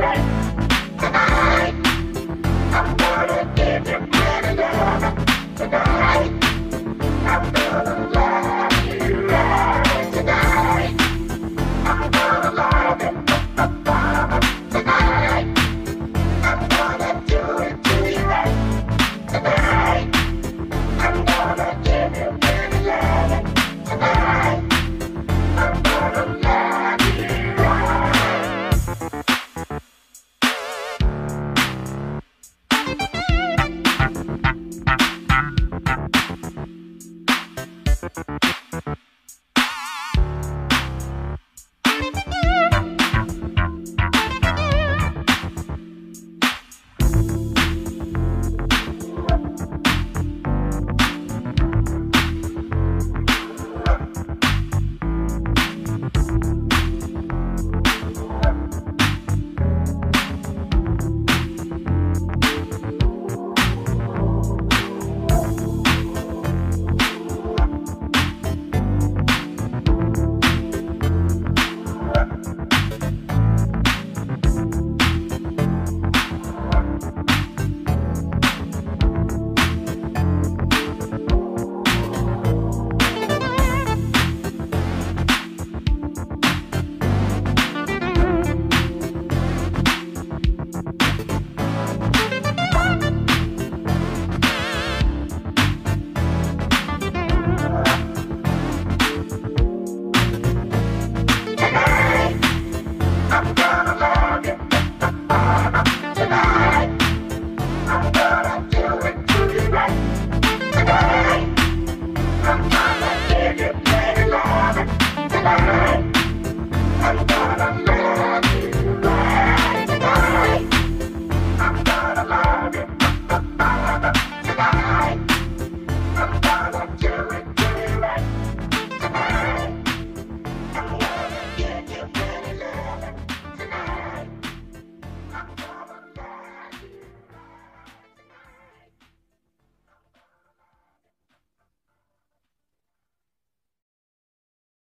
Right.